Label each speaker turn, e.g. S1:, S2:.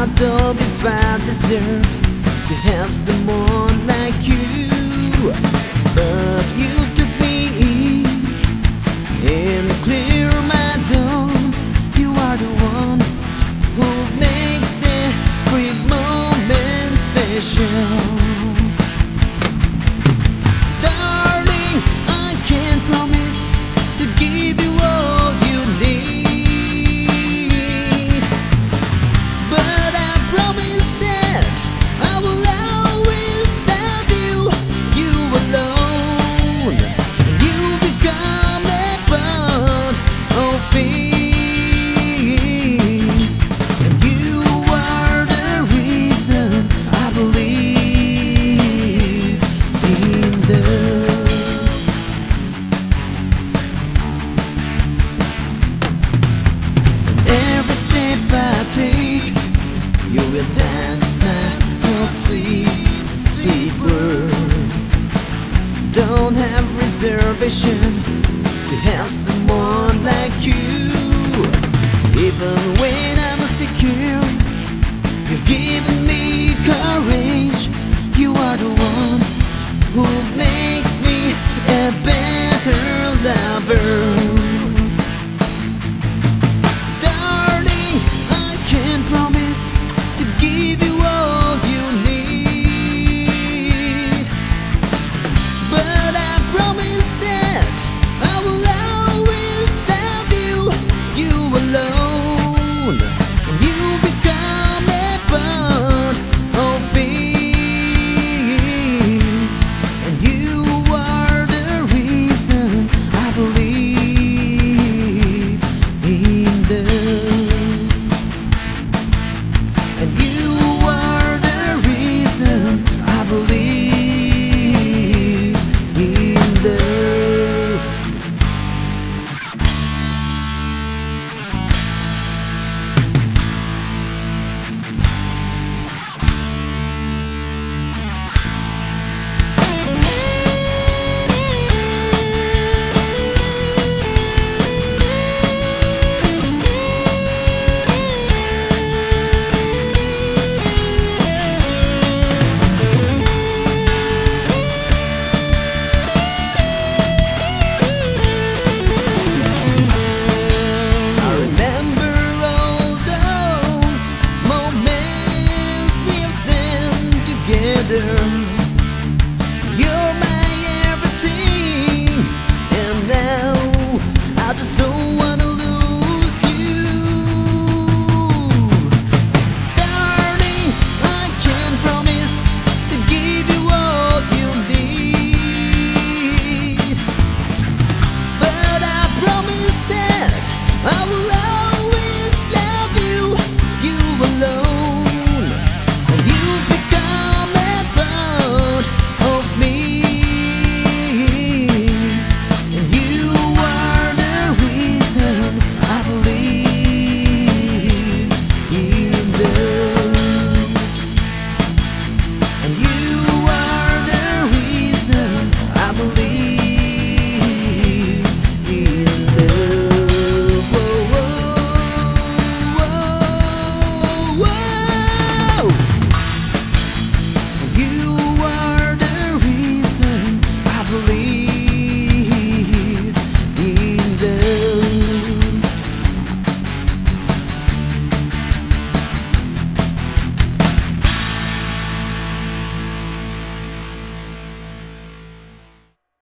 S1: I don't if I deserve to have someone like you. But you took me in and clear my doubts You are the one who makes every moment special. You will dance back talk sweet, sweet words. Don't have reservation to have someone like you. Even when I'm insecure, you've given me courage. together.